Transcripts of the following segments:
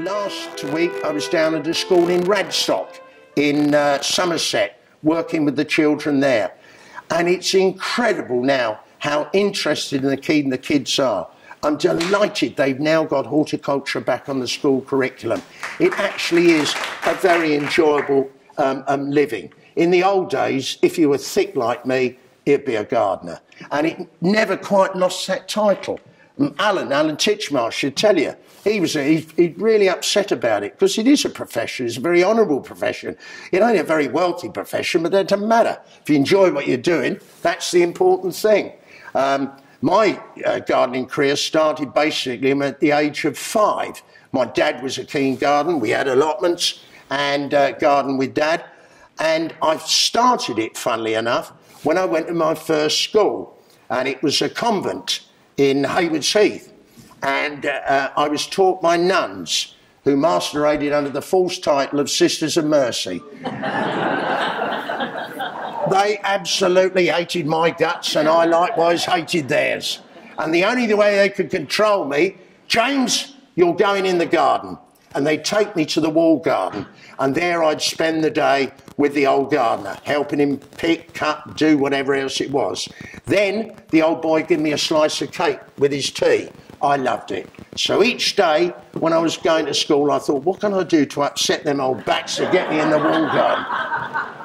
last week I was down at a school in Radstock in uh, Somerset working with the children there. And it's incredible now how interested and keen the kids are. I'm delighted they've now got horticulture back on the school curriculum. It actually is a very enjoyable um, um, living. In the old days, if you were thick like me, it'd be a gardener. And it never quite lost that title. Alan, Alan Titchmarsh should tell you, he was he, he really upset about it because it is a profession, it's a very honourable profession. It ain't a very wealthy profession, but that doesn't matter. If you enjoy what you're doing, that's the important thing. Um, my uh, gardening career started basically at the age of five. My dad was a keen gardener. We had allotments and uh, garden with dad. And I started it, funnily enough, when I went to my first school. And it was a convent in Haywards Heath. And uh, I was taught by nuns who masqueraded under the false title of Sisters of Mercy. they absolutely hated my guts, and I likewise hated theirs. And the only way they could control me, James, you're going in the garden. And they'd take me to the wall garden, and there I'd spend the day with the old gardener, helping him pick, cut, do whatever else it was. Then the old boy give me a slice of cake with his tea. I loved it. So each day when I was going to school, I thought, what can I do to upset them old bats to get me in the wall garden?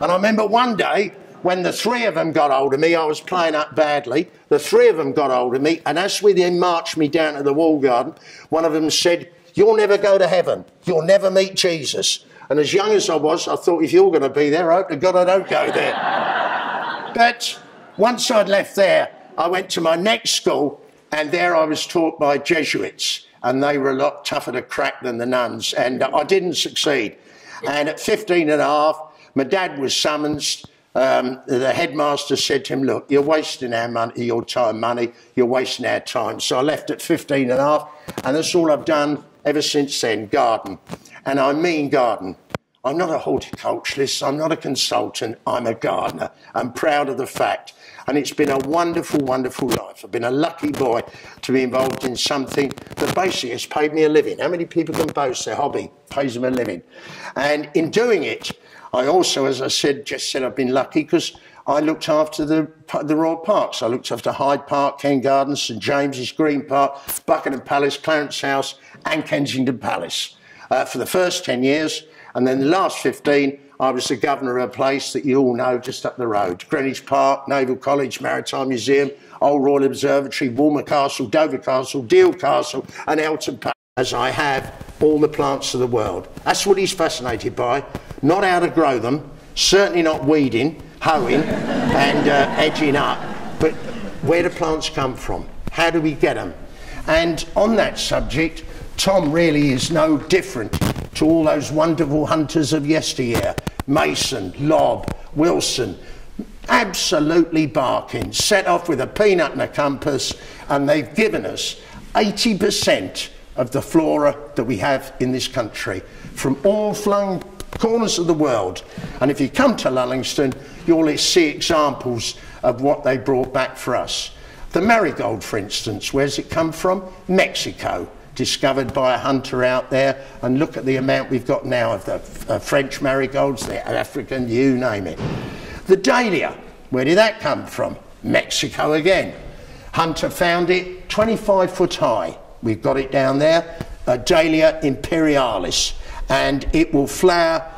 And I remember one day when the three of them got hold of me, I was playing up badly. The three of them got hold of me, and as we then marched me down to the wall garden, one of them said, You'll never go to heaven. You'll never meet Jesus. And as young as I was, I thought, if you're going to be there, I hope to God I don't go there. but once I'd left there, I went to my next school, and there I was taught by Jesuits, and they were a lot tougher to crack than the nuns, and I didn't succeed. And at 15 and a half, my dad was summoned. Um, the headmaster said to him, Look, you're wasting our money, your time, money, you're wasting our time. So I left at 15 and a half, and that's all I've done ever since then garden and I mean garden. I'm not a horticulturalist, I'm not a consultant, I'm a gardener. I'm proud of the fact. And it's been a wonderful, wonderful life. I've been a lucky boy to be involved in something that basically has paid me a living. How many people can boast their hobby pays them a living? And in doing it, I also, as I said, just said I've been lucky because I looked after the, the Royal Parks. I looked after Hyde Park, Kew Gardens, St James's, Green Park, Buckingham Palace, Clarence House, and Kensington Palace uh, for the first 10 years. And then the last 15, I was the governor of a place that you all know just up the road Greenwich Park, Naval College, Maritime Museum, Old Royal Observatory, Walmer Castle, Dover Castle, Deal Castle, and Elton Park, as I have all the plants of the world. That's what he's fascinated by. Not how to grow them, certainly not weeding, hoeing, and uh, edging up, but where do plants come from? How do we get them? And on that subject, Tom really is no different to all those wonderful hunters of yesteryear Mason, Lobb, Wilson. Absolutely barking, set off with a peanut and a compass, and they've given us 80% of the flora that we have in this country from all flung corners of the world. And if you come to Lullingstone, you'll see examples of what they brought back for us. The marigold, for instance, where's it come from? Mexico discovered by a hunter out there, and look at the amount we've got now of the uh, French marigolds, the African, you name it. The dahlia, where did that come from? Mexico again. Hunter found it 25 foot high. We've got it down there, Dahlia imperialis, and it will flower,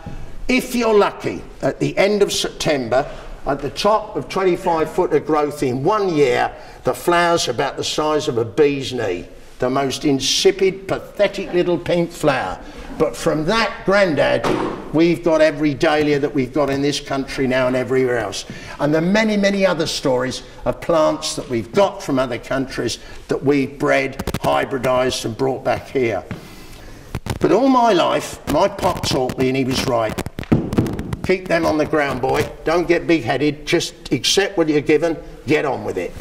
if you're lucky, at the end of September, at the top of 25 foot of growth in one year, the flowers about the size of a bee's knee the most insipid, pathetic little pink flower. But from that grandad, we've got every dahlia that we've got in this country now and everywhere else. And the many, many other stories of plants that we've got from other countries that we've bred, hybridised, and brought back here. But all my life, my pop taught me, and he was right. Keep them on the ground, boy. Don't get big headed. Just accept what you're given, get on with it.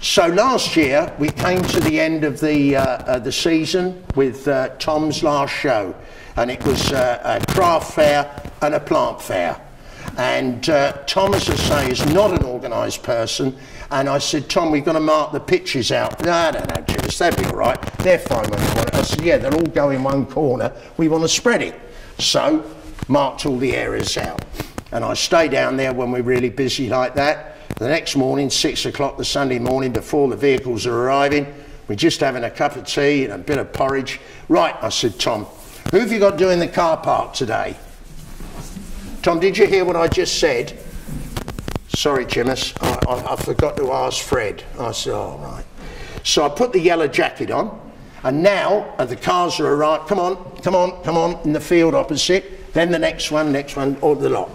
So last year we came to the end of the, uh, uh, the season with uh, Tom's last show, and it was uh, a craft fair and a plant fair. And uh, Tom, as I say, is not an organised person. And I said, Tom, we've got to mark the pitches out. No, no, no, Jimmy, they'll be all right. They're fine when it. I said, yeah, they'll all go in one corner. We want to spread it. So, marked all the areas out. And I stay down there when we're really busy like that. The next morning, six o'clock the Sunday morning, before the vehicles are arriving, we're just having a cup of tea and a bit of porridge. Right, I said, Tom, who have you got doing the car park today? Tom, did you hear what I just said? Sorry, Jimus, I, I, I forgot to ask Fred. I said, all right. So I put the yellow jacket on, and now the cars are arrived. Come on, come on, come on, in the field opposite. Then the next one, next one, all the lot.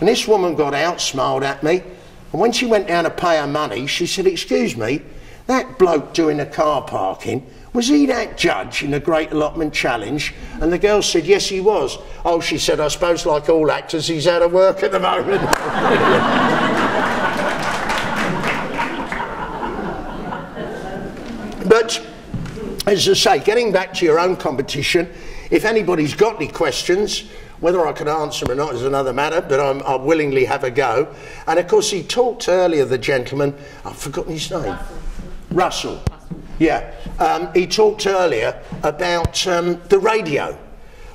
And this woman got out, smiled at me, and when she went down to pay her money, she said, Excuse me, that bloke doing the car parking, was he that judge in the Great Allotment Challenge? And the girl said, Yes, he was. Oh, she said, I suppose, like all actors, he's out of work at the moment. but, as I say, getting back to your own competition, if anybody's got any questions, whether I can answer or not is another matter, but I'm, I'll willingly have a go. And of course, he talked earlier, the gentleman, I've forgotten his name. Russell. Russell. Yeah. Um, he talked earlier about um, the radio.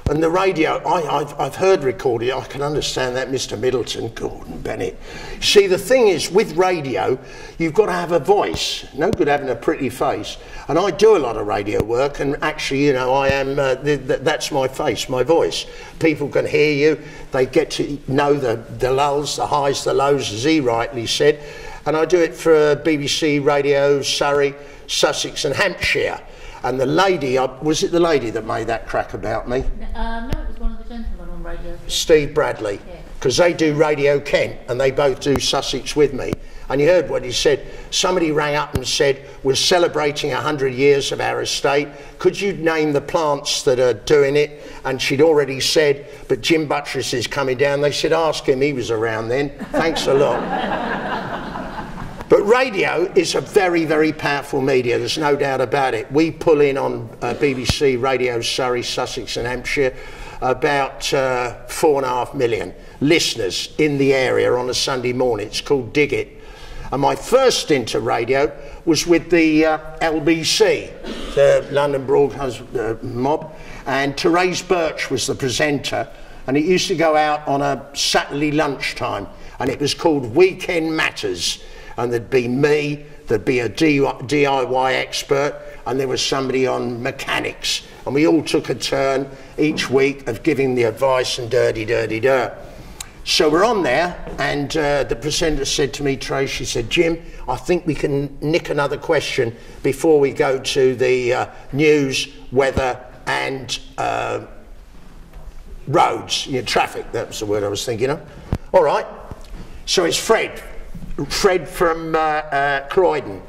And the radio, I, have I've heard recorded, I can understand that, Mr. Middleton, Gordon Bennett. See, the thing is, with radio, you've got to have a voice. No good having a pretty face. And I do a lot of radio work, and actually, you know, I am, uh, th th that's my face, my voice. People can hear you, they get to know the, the lulls, the highs, the lows, as he rightly said. And I do it for BBC Radio, Surrey, Sussex, and Hampshire. And the lady, uh, was it the lady that made that crack about me? Um, no, it was one of the gentlemen on radio. Steve Bradley. Because yeah. they do Radio Kent and they both do Sussex with me. And you heard what he said. Somebody rang up and said, We're celebrating 100 years of our estate. Could you name the plants that are doing it? And she'd already said, But Jim Buttress is coming down. They said, Ask him, he was around then. Thanks a lot. But radio is a very, very powerful media, there's no doubt about it. We pull in on uh, BBC Radio Surrey, Sussex, and Hampshire about uh, four and a half million listeners in the area on a Sunday morning. It's called Dig It. And my first into radio was with the uh, LBC, the London Broadcast uh, Mob, and Therese Birch was the presenter. And it used to go out on a Saturday lunchtime, and it was called Weekend Matters and there'd be me, there'd be a DIY expert, and there was somebody on mechanics. And we all took a turn each week of giving the advice and dirty, dirty dirt. So we're on there, and uh, the presenter said to me, Trace, she said, Jim, I think we can nick another question before we go to the uh, news, weather, and uh, roads, you know, traffic. That was the word I was thinking of. All right. So it's Fred. Fred from uh, uh, Croydon.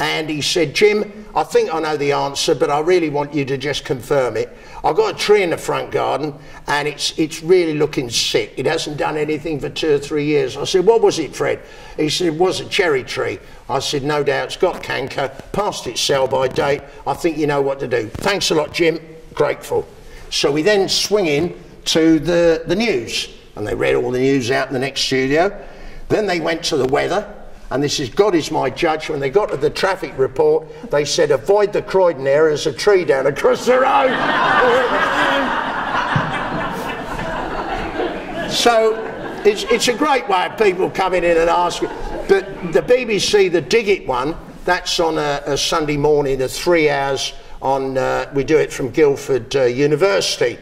And he said, Jim, I think I know the answer, but I really want you to just confirm it. I've got a tree in the front garden and it's, it's really looking sick. It hasn't done anything for two or three years. I said, What was it, Fred? He said, It was a cherry tree. I said, No doubt, it's got canker, past its sell by date. I think you know what to do. Thanks a lot, Jim. Grateful. So we then swing in to the, the news. And they read all the news out in the next studio. Then they went to the weather, and this is God is my judge. When they got to the traffic report, they said, avoid the Croydon area, there's a tree down across the road. so it's, it's a great way of people coming in and asking. But the BBC, the Dig It one, that's on a, a Sunday morning, the three hours on, uh, we do it from Guildford uh, University.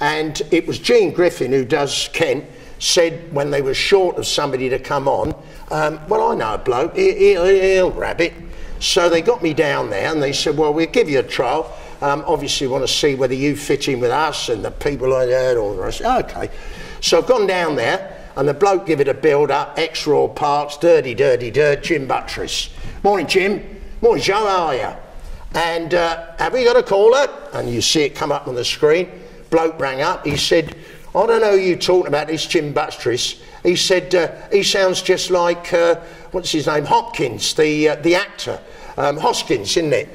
And it was Gene Griffin who does Kent said when they were short of somebody to come on, um, well, I know a bloke, he, will he, grab it. So they got me down there and they said, well, we'll give you a trial. Um, obviously, want to see whether you fit in with us and the people I heard, all the rest. Okay. So I've gone down there and the bloke give it a build up, X Royal Parks, dirty, dirty, dirt, Jim Buttress. Morning, Jim. Morning, Joe, how are you? And uh, have we got a caller? And you see it come up on the screen. Bloke rang up. He said, I don't know you talking about this Jim Buttress. He said uh, he sounds just like uh, what's his name, Hopkins, the uh, the actor, um, Hoskins, isn't it?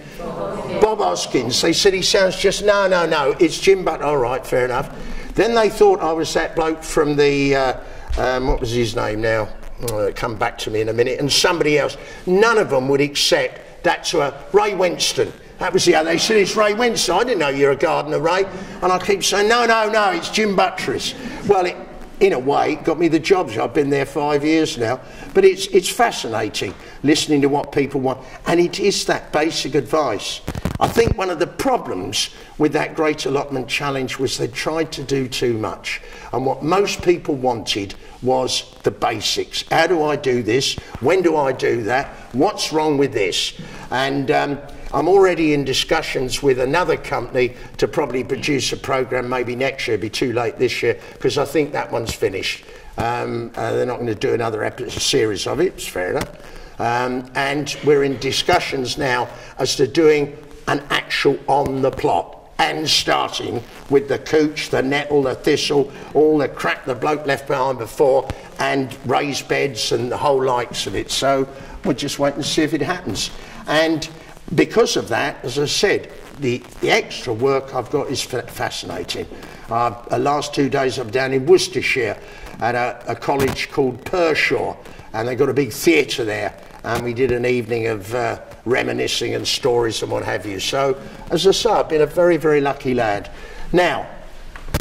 Bob Hoskins. They said he sounds just no, no, no. It's Jim But All right, fair enough. Then they thought I was that bloke from the uh, um, what was his name now? Oh, come back to me in a minute. And somebody else. None of them would accept that to a Ray Winstone. That was the other. They said it's Ray Winstone. I didn't know you're a gardener, Ray. And I keep saying, no, no, no, it's Jim Buttress. Well, it, in a way, it got me the jobs. I've been there five years now. But it's, it's fascinating listening to what people want. And it is that basic advice. I think one of the problems with that Great Allotment Challenge was they tried to do too much. And what most people wanted was the basics. How do I do this? When do I do that? What's wrong with this? And um, I'm already in discussions with another company to probably produce a program maybe next year, It'll be too late this year, because I think that one's finished. Um, uh, they're not going to do another episode, series of it, it's fair enough. Um, and we're in discussions now as to doing an actual on the plot and starting with the cooch, the nettle, the thistle, all the crap the bloke left behind before, and raised beds and the whole likes of it. So we'll just wait and see if it happens. And because of that, as I said, the, the extra work I've got is fascinating. Uh, the last two days I'm down in Worcestershire at a, a college called Pershore, and they've got a big theatre there, and we did an evening of uh, reminiscing and stories and what have you. So, as I say, I've been a very, very lucky lad. Now,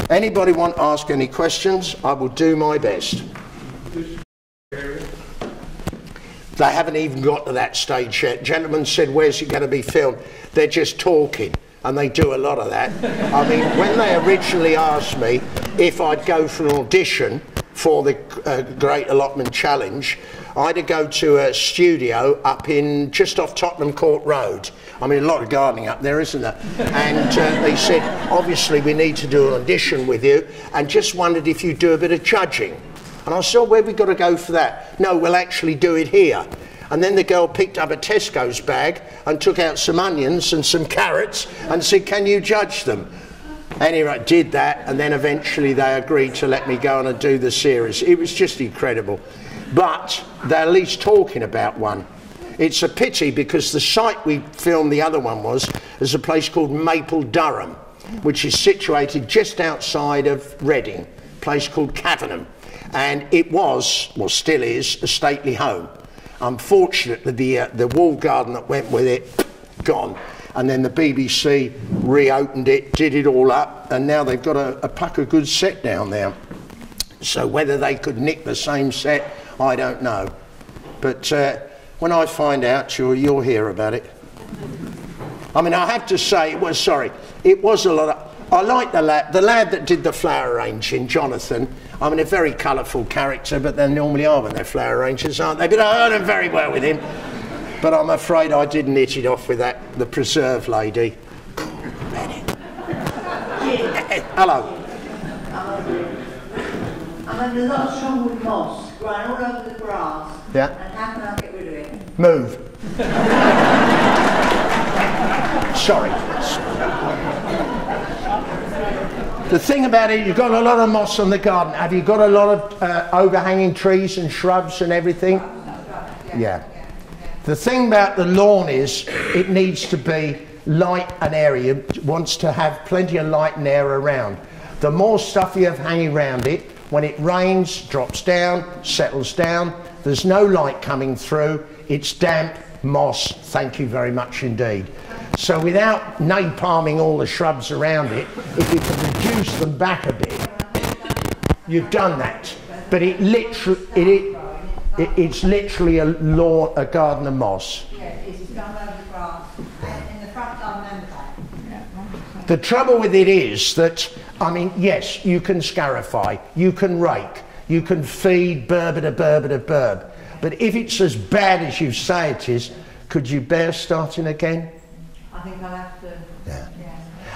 anybody want to ask any questions? I will do my best. They haven't even got to that stage yet. Gentlemen said, Where's it going to be filmed? They're just talking, and they do a lot of that. I mean, when they originally asked me if I'd go for an audition for the uh, Great Allotment Challenge, I had to go to a studio up in just off Tottenham Court Road. I mean, a lot of gardening up there, isn't there? And uh, they said, obviously, we need to do an audition with you, and just wondered if you'd do a bit of judging. And I said, where we got to go for that? No, we'll actually do it here. And then the girl picked up a Tesco's bag and took out some onions and some carrots and said, Can you judge them? Anyway, I did that, and then eventually they agreed to let me go on and do the series. It was just incredible. But they're at least talking about one. It's a pity because the site we filmed the other one was is a place called Mapledurham, which is situated just outside of Reading, a place called Caversham and it was, well, still is, a stately home. Unfortunately, the, uh, the wall garden that went with it, gone. And then the BBC reopened it, did it all up, and now they've got a, a pack of good set down there. So whether they could nick the same set, I don't know. But uh, when I find out, you'll, you'll hear about it. I mean, I have to say, it was sorry, it was a lot of. I like the lad, the lad that did the flower arranging, Jonathan. I mean, a very colourful character, but they normally are when they're flower arrangers, aren't they? But I earn them very well with him. But I'm afraid I didn't hit it off with that, the preserve lady. Hello. Um, I'm having a lot of trouble with moss growing all over the grass. Yeah. And how can I get rid of it? Move. Sorry. The thing about it, you've got a lot of moss on the garden. Have you got a lot of uh, overhanging trees and shrubs and everything? Yeah. The thing about the lawn is it needs to be light and airy. It wants to have plenty of light and air around. The more stuff you have hanging around it, when it rains, drops down, settles down, there's no light coming through, it's damp, moss, thank you very much indeed. So without napalming all the shrubs around it, if you can reduce them back a bit, you've done that. But it literally, it, it, it's literally a lawn, a garden of moss. Yeah, it's over the grass. And in the front garden and The trouble with it is that, I mean, yes, you can scarify, you can rake, you can feed burbita, burbita, burb. But if it's as bad as you say it is, could you bear starting again? I think I'll have to. Yeah.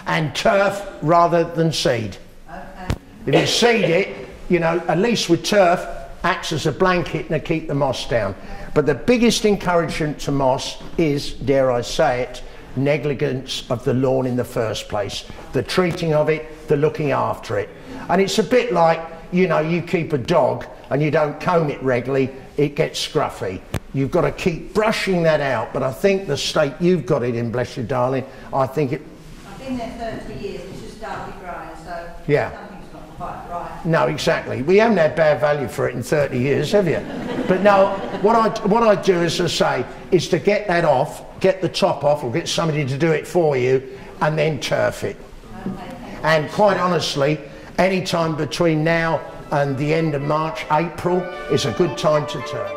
And turf rather than seed. Okay. If you seed it, you know, at least with turf, acts as a blanket to keep the moss down. But the biggest encouragement to moss is, dare I say it, negligence of the lawn in the first place. The treating of it, the looking after it. And it's a bit like, you know, you keep a dog and you don't comb it regularly, it gets scruffy. You've got to keep brushing that out. But I think the state you've got it in, bless you, darling, I think it. Been there 30 years, it's just started growing, so Yeah. something's gone quite right. No, exactly. We haven't had bad value for it in 30 years, have you? But no, what I, what I do, as I say, is to get that off, get the top off, or get somebody to do it for you, and then turf it. And quite honestly, any time between now and the end of March, April is a good time to turf.